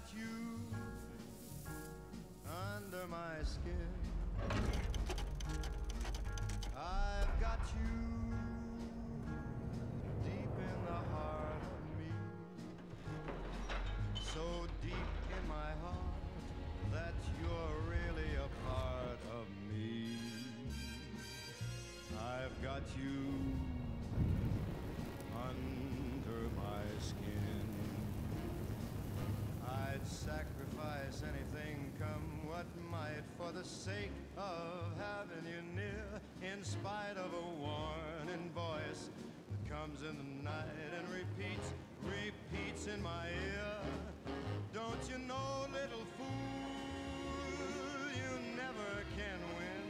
got you under my skin. I've got you sake of having you near, in spite of a warning voice that comes in the night and repeats, repeats in my ear. Don't you know, little fool, you never can win.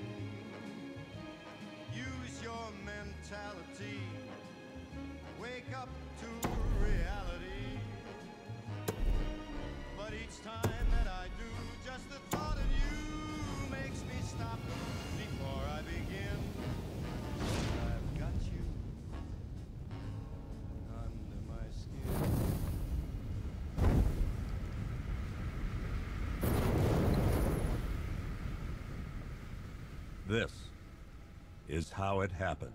Use your mentality. Wake up to is how it happened.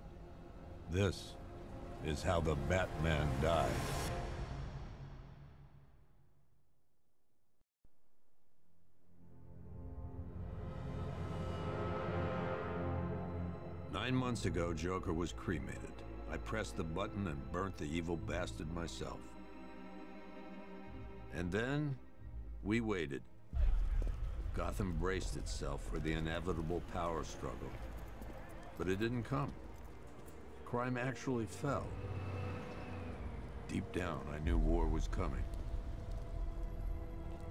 This is how the Batman died. Nine months ago, Joker was cremated. I pressed the button and burnt the evil bastard myself. And then, we waited. Gotham braced itself for the inevitable power struggle. But it didn't come. Crime actually fell. Deep down, I knew war was coming.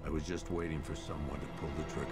I was just waiting for someone to pull the trigger.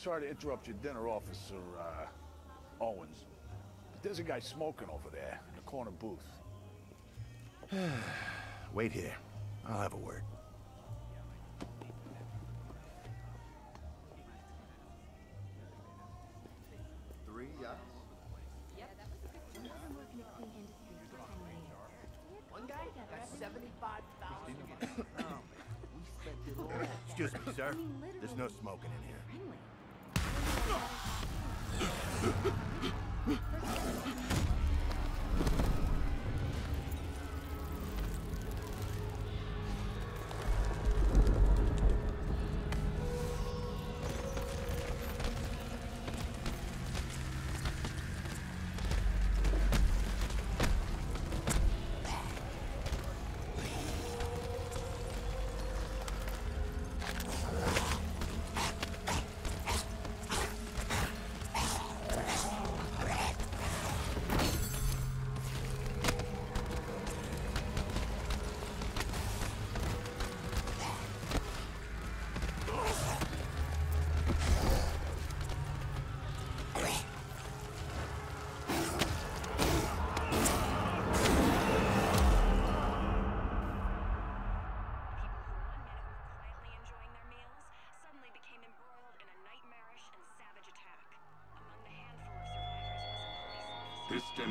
Sorry to interrupt your dinner, Officer uh, Owens. But there's a guy smoking over there in the corner booth. Wait here. I'll have a word. Three yachts. One guy got 75,000. oh, we spent it all. Excuse me, sir. There's no smoking in here. Ugh!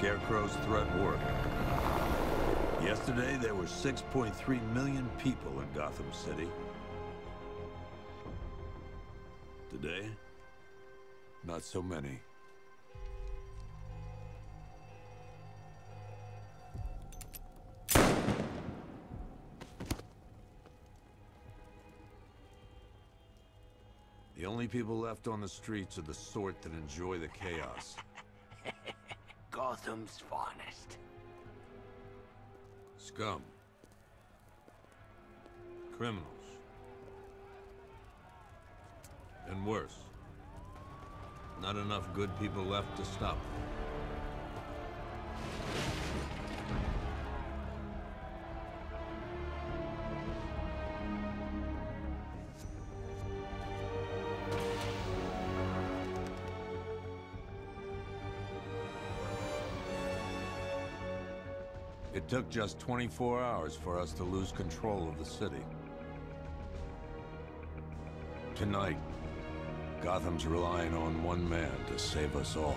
Scarecrow's threat worked. Yesterday, there were 6.3 million people in Gotham City. Today, not so many. The only people left on the streets are the sort that enjoy the chaos. Gotham's finest. Scum. Criminals. And worse. Not enough good people left to stop them. Took just 24 hours for us to lose control of the city. Tonight, Gotham's relying on one man to save us all.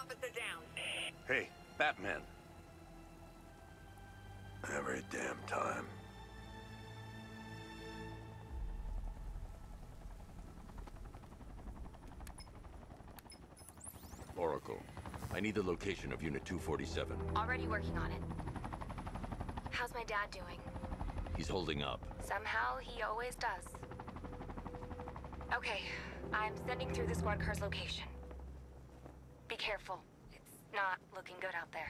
Officer down. Hey, Batman. Every damn time. Oracle, I need the location of Unit 247. Already working on it. How's my dad doing? He's holding up. Somehow he always does. Okay, I'm sending through the squad car's location. Careful. It's not looking good out there.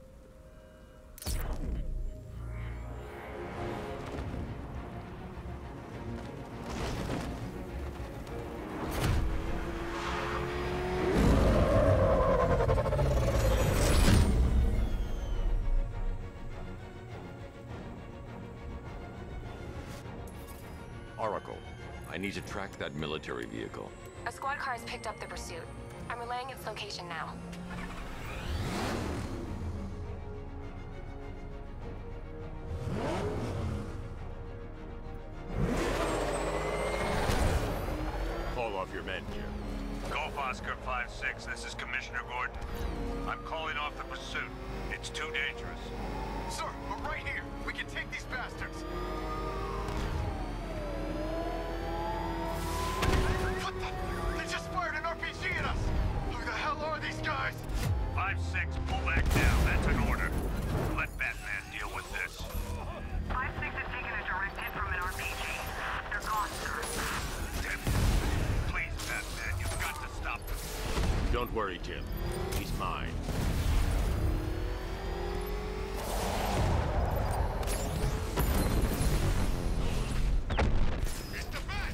I need to track that military vehicle. A squad car has picked up the pursuit. I'm relaying its location now. Call off your men, Jim. Golf Oscar 5-6, this is Commissioner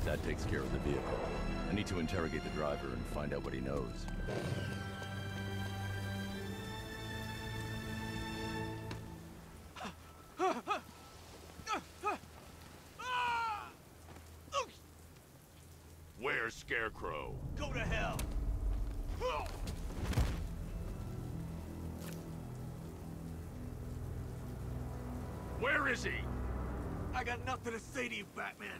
That takes care of the vehicle. I need to interrogate the driver and find out what he knows. Where's Scarecrow? Go to hell. Where is he? I got nothing to say to you, Batman.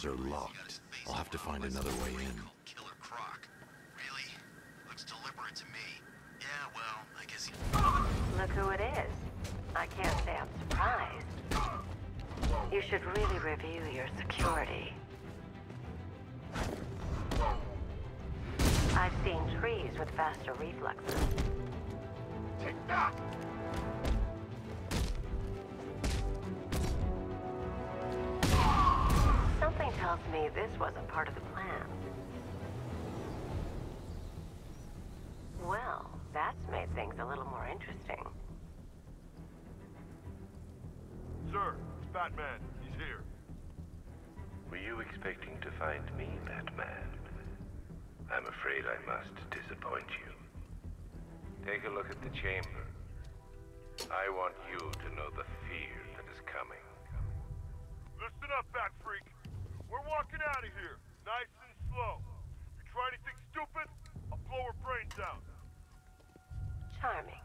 Doors are locked. I'll have to find another way in. Killer Croc. Really? Looks deliberate to me. Yeah, well, I guess he... Look who it is. I can't say I'm surprised. You should really review your security. I've seen trees with faster reflexes. Take that! Tells me this wasn't part of the plan. Well, that's made things a little more interesting. Sir, it's Batman. He's here. Were you expecting to find me, Batman? I'm afraid I must disappoint you. Take a look at the chamber. I want you to know the fear that is coming. Listen up, Bat Freak. We're walking out of here, nice and slow. You try anything stupid, I'll blow her brains out. Charming.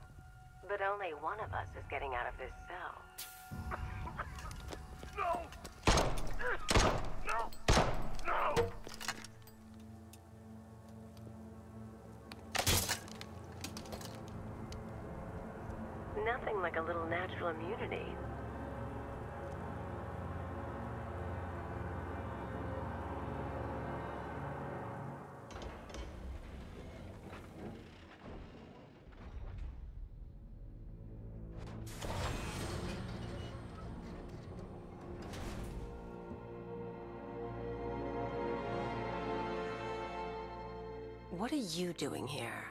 But only one of us is getting out of this cell. no! No! No! Nothing like a little natural immunity. What are you doing here?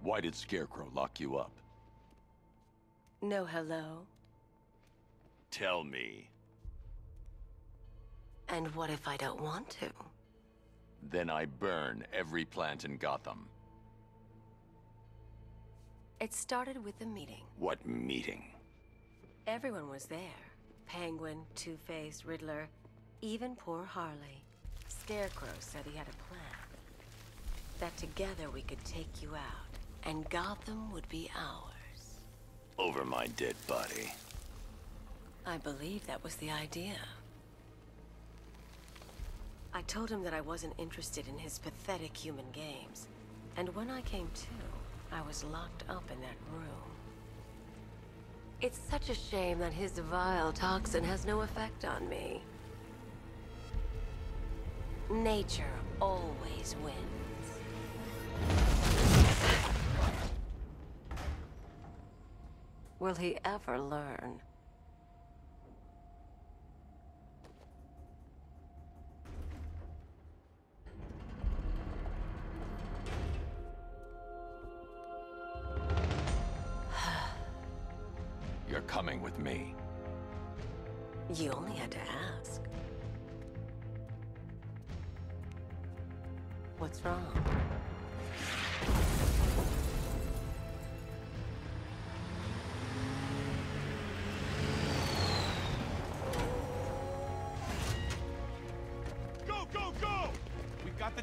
Why did Scarecrow lock you up? No hello? Tell me. And what if I don't want to? Then I burn every plant in Gotham. It started with a meeting. What meeting? Everyone was there. Penguin, Two-Face, Riddler, even poor Harley. Scarecrow said he had a plan. That together we could take you out, and Gotham would be ours. Over my dead body. I believe that was the idea. I told him that I wasn't interested in his pathetic human games. And when I came to, I was locked up in that room. It's such a shame that his vile toxin has no effect on me. Nature always wins. Will he ever learn?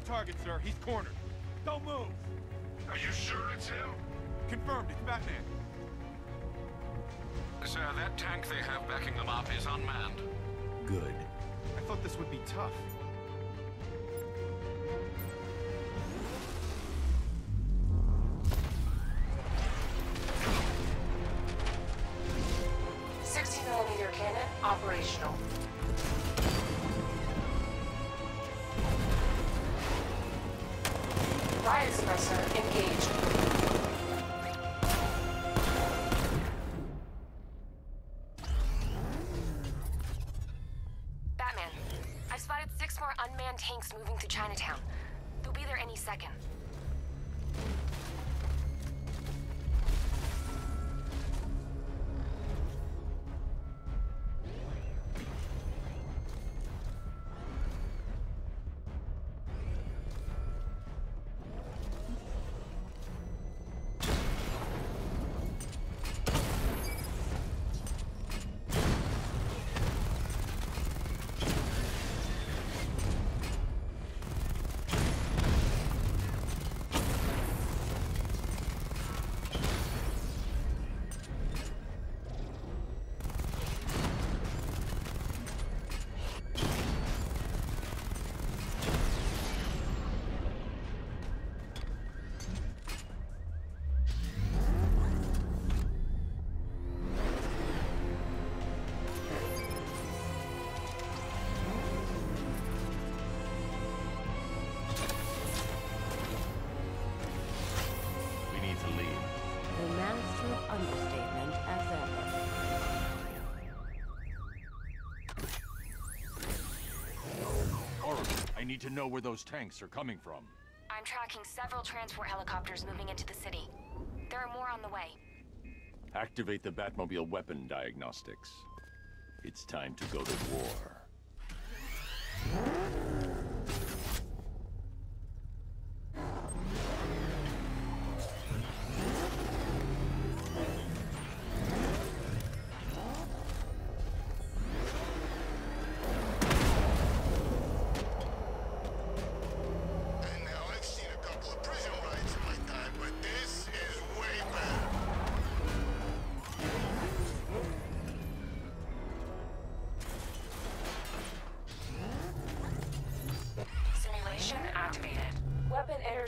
Target, sir. He's cornered. Don't move. Are you sure it's him? Confirmed. It's Batman. Sir, that tank they have backing them up is unmanned. Good. I thought this would be tough. I need to know where those tanks are coming from. I'm tracking several transport helicopters moving into the city. There are more on the way. Activate the Batmobile weapon diagnostics. It's time to go to war.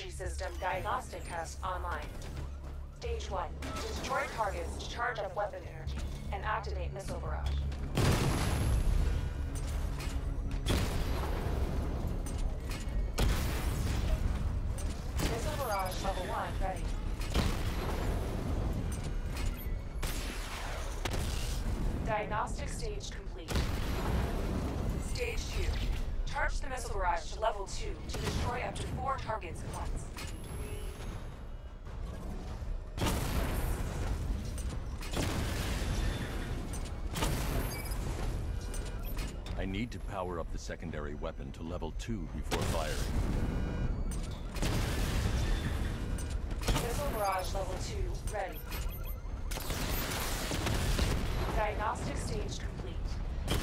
System diagnostic test online. Stage 1. Destroy targets to charge up weapon energy and activate missile barrage. Missile barrage level 1 ready. Diagnostic stage complete. Stage 2. Charge the missile barrage to level 2 to destroy up to four targets at once. I need to power up the secondary weapon to level 2 before firing. Missile barrage level 2 ready. Diagnostic stage complete.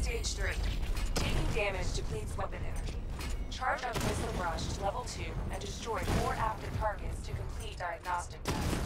Stage 3. Taking damage depletes weapon energy. Charge up missile barrage to level 2 and destroy four active targets to complete diagnostic test.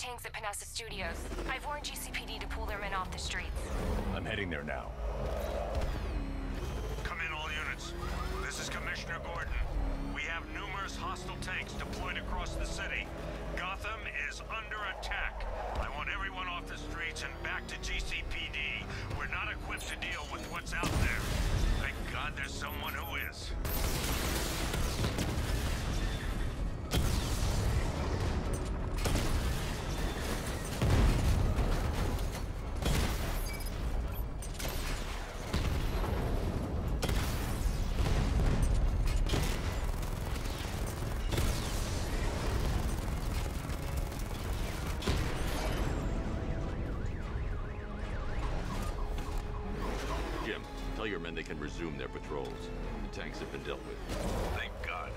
Tanks at Panessa Studios. I've warned GCPD to pull their men off the streets. I'm heading there now. Come in, all units. This is Commissioner Gordon. We have numerous hostile tanks deployed across the city. Gotham is under attack. I want everyone off the streets and back to GCPD. We're not equipped to deal with what's out there. Thank God there's someone who is. Can resume their patrols. The tanks have been dealt with. Thank God.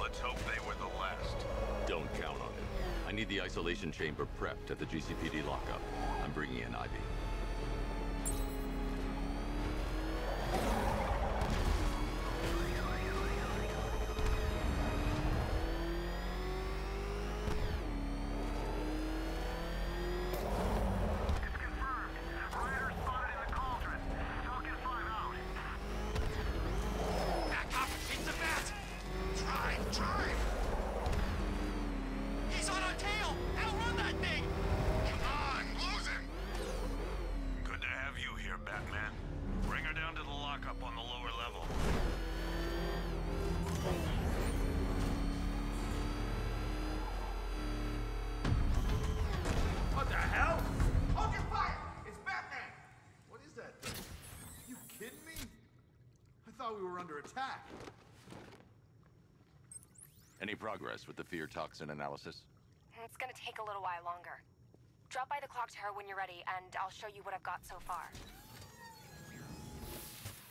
Let's hope they were the last. Don't count on it. I need the isolation chamber prepped at the GCPD lockup. I'm bringing in Ivy. Attack. Any progress with the fear toxin analysis? It's gonna take a little while longer. Drop by the clock tower when you're ready, and I'll show you what I've got so far.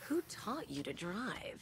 Who taught you to drive?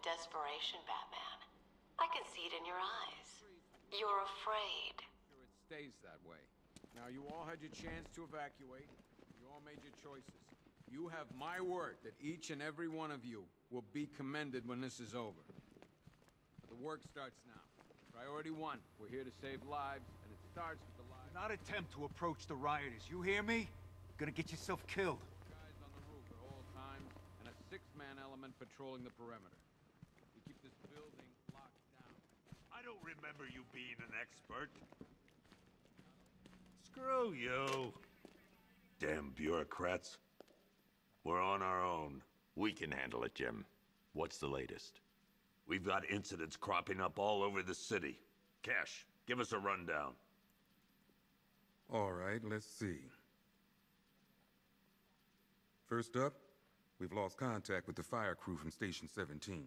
Of desperation, Batman. I can see it in your eyes. You're afraid. sure it stays that way. Now, you all had your chance to evacuate. You all made your choices. You have my word that each and every one of you will be commended when this is over. But The work starts now. Priority one, we're here to save lives, and it starts with the lives... Not attempt to approach the rioters, you hear me? You're Gonna get yourself killed. Guys on the roof at all times, and a six-man element patrolling the perimeter. We keep this building locked down. I don't remember you being an expert. Screw you. Damn bureaucrats. We're on our own. We can handle it, Jim. What's the latest? We've got incidents cropping up all over the city. Cash, give us a rundown. All right, let's see. First up, we've lost contact with the fire crew from Station 17.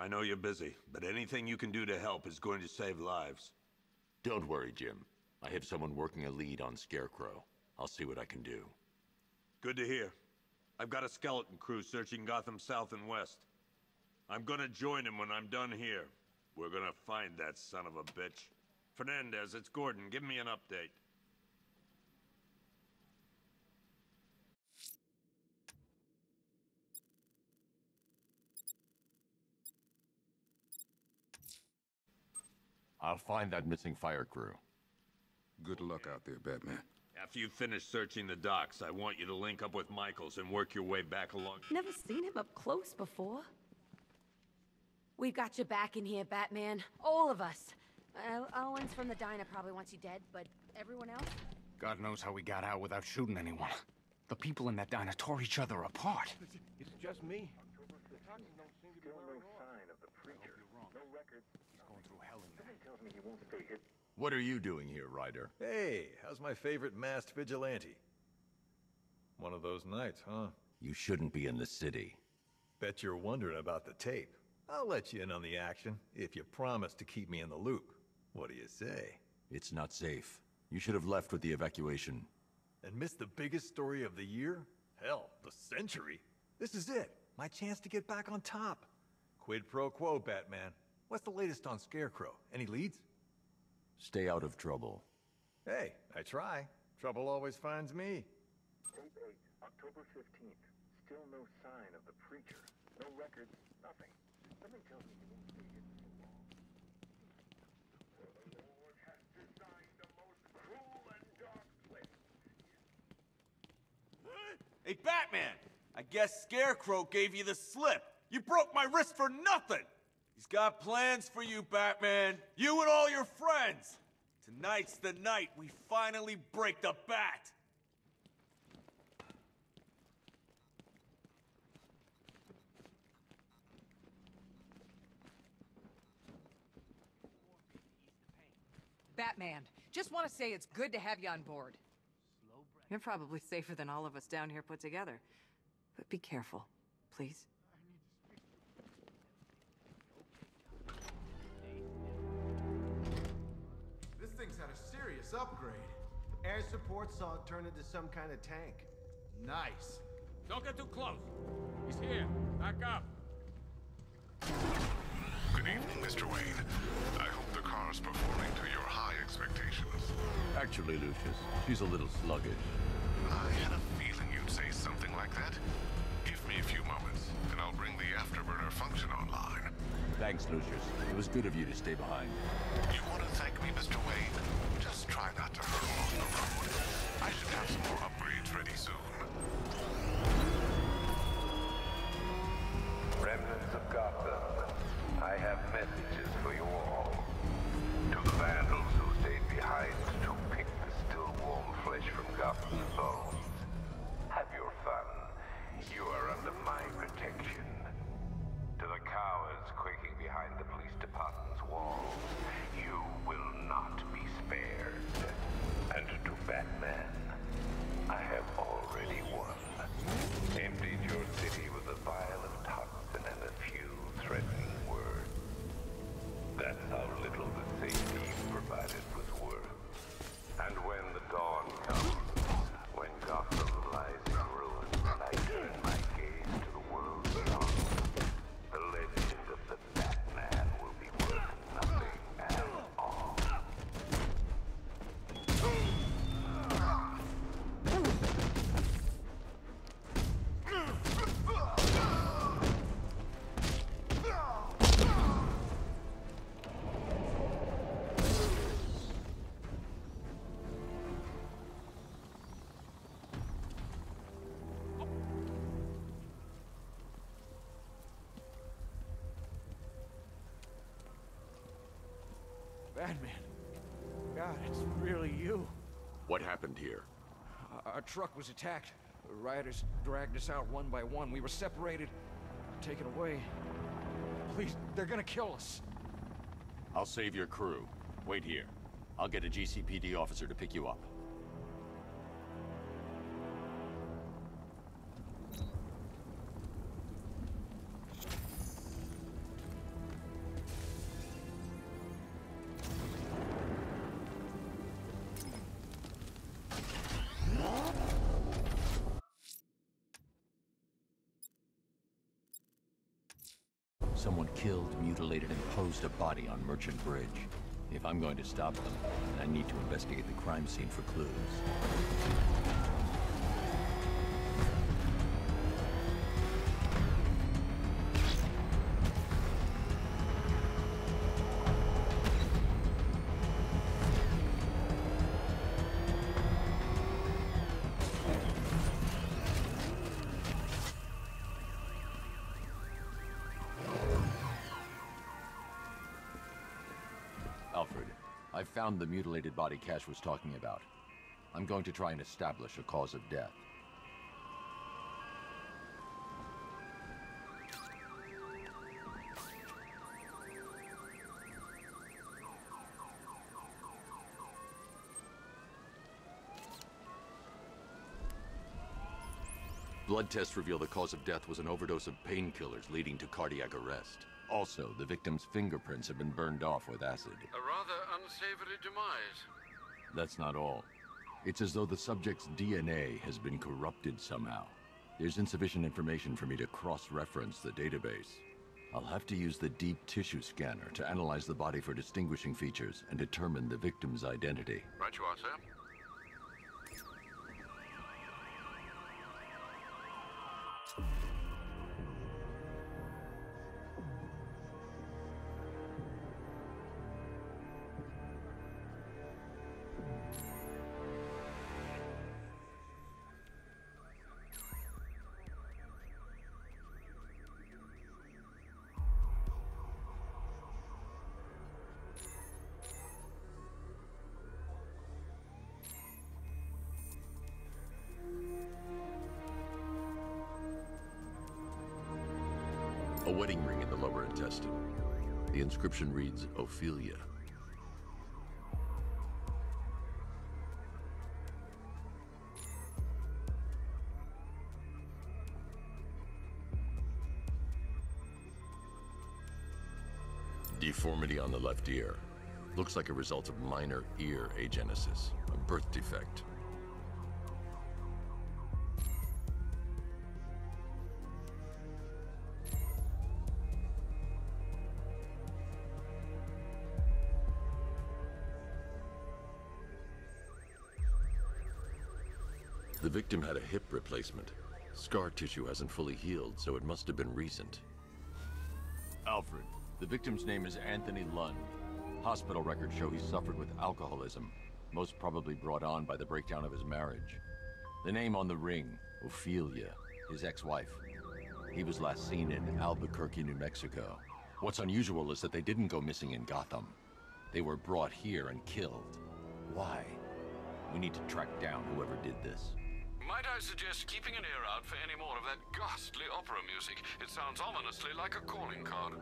I know you're busy, but anything you can do to help is going to save lives. Don't worry, Jim. I have someone working a lead on Scarecrow. I'll see what I can do. Good to hear. I've got a skeleton crew searching Gotham South and West. I'm gonna join him when I'm done here. We're gonna find that son of a bitch. Fernandez, it's Gordon. Give me an update. I'll find that missing fire crew. Good luck out there, Batman. After you finish searching the docks, I want you to link up with Michaels and work your way back along. Never seen him up close before. We've got your back in here, Batman. All of us. Uh, Owens from the diner probably wants you dead, but everyone else? God knows how we got out without shooting anyone. The people in that diner tore each other apart. It's just me. Still no sign of the preacher. No records. He's going through hell in there. Something tells me he won't stay hidden. What are you doing here, Ryder? Hey, how's my favorite masked vigilante? One of those nights, huh? You shouldn't be in the city. Bet you're wondering about the tape. I'll let you in on the action if you promise to keep me in the loop. What do you say? It's not safe. You should have left with the evacuation. And missed the biggest story of the year? Hell, the century. This is it. My chance to get back on top. Quid pro quo, Batman. What's the latest on Scarecrow? Any leads? Stay out of trouble. Hey, I try. Trouble always finds me. Tape 8, October 15th. Still no sign of the preacher. No records, nothing. Something tells me he won't stay hidden for long. The Lord has designed a most cruel and dark place. Hey, Batman! I guess Scarecrow gave you the slip. You broke my wrist for nothing! He's got plans for you, Batman. You and all your friends. Tonight's the night we finally break the bat. Batman, just want to say it's good to have you on board. You're probably safer than all of us down here put together. But be careful, please. A serious upgrade. Air support saw it turn into some kind of tank. Nice. Don't get too close. He's here. Back up. Good evening, Mr. Wayne. I hope the car's performing to your high expectations. Actually, Lucius, she's a little sluggish. I had a feeling you'd say something like that. Give me a few moments, and I'll bring the afterburner function online. Thanks, Lucius. It was good of you to stay behind. You want to thank me, Mr. Wayne? Try not to hurtle off the road. I should have some more Batman. God, it's really you. What happened here? Our- Our truck was attacked. The rioters dragged us out one by one. We were separated, taken away. Please, they're gonna kill us. I'll save your crew. Wait here. I'll get a GCPD officer to pick you up. A body on Merchant Bridge. If I'm going to stop them, I need to investigate the crime scene for clues. I found the mutilated body Cash was talking about. I'm going to try and establish a cause of death. Blood tests reveal the cause of death was an overdose of painkillers leading to cardiac arrest. Also, the victim's fingerprints have been burned off with acid. A rather unsavory demise. That's not all. It's as though the subject's DNA has been corrupted somehow. There's insufficient information for me to cross-reference the database. I'll have to use the deep tissue scanner to analyze the body for distinguishing features and determine the victim's identity. Right you are, sir. A wedding ring in the lower intestine. The inscription reads, Ophelia. Deformity on the left ear. Looks like a result of minor ear agenesis, a birth defect. The victim had a hip replacement. Scar tissue hasn't fully healed, so it must have been recent. Alfred, the victim's name is Anthony Lund. Hospital records show he suffered with alcoholism, most probably brought on by the breakdown of his marriage. The name on the ring, Ophelia, his ex-wife. He was last seen in Albuquerque, New Mexico. What's unusual is that they didn't go missing in Gotham. They were brought here and killed. Why? We need to track down whoever did this. Might I suggest keeping an ear out for any more of that ghastly opera music? It sounds ominously like a calling card.